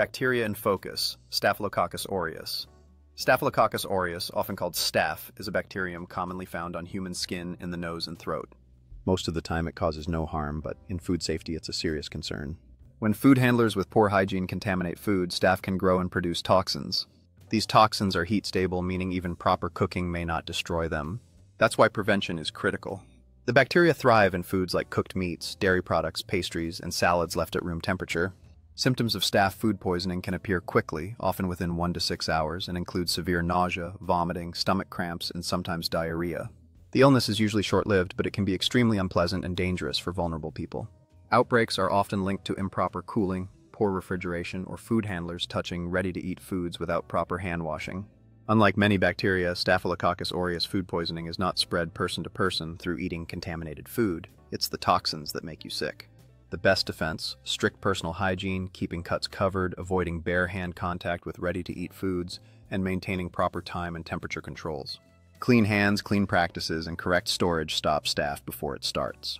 Bacteria in focus, Staphylococcus aureus. Staphylococcus aureus, often called staph, is a bacterium commonly found on human skin, in the nose, and throat. Most of the time it causes no harm, but in food safety it's a serious concern. When food handlers with poor hygiene contaminate food, staph can grow and produce toxins. These toxins are heat stable, meaning even proper cooking may not destroy them. That's why prevention is critical. The bacteria thrive in foods like cooked meats, dairy products, pastries, and salads left at room temperature. Symptoms of staph food poisoning can appear quickly, often within one to six hours, and include severe nausea, vomiting, stomach cramps, and sometimes diarrhea. The illness is usually short-lived, but it can be extremely unpleasant and dangerous for vulnerable people. Outbreaks are often linked to improper cooling, poor refrigeration, or food handlers touching ready-to-eat foods without proper hand washing. Unlike many bacteria, Staphylococcus aureus food poisoning is not spread person to person through eating contaminated food. It's the toxins that make you sick. The best defense, strict personal hygiene, keeping cuts covered, avoiding bare hand contact with ready-to-eat foods, and maintaining proper time and temperature controls. Clean hands, clean practices, and correct storage stop staph before it starts.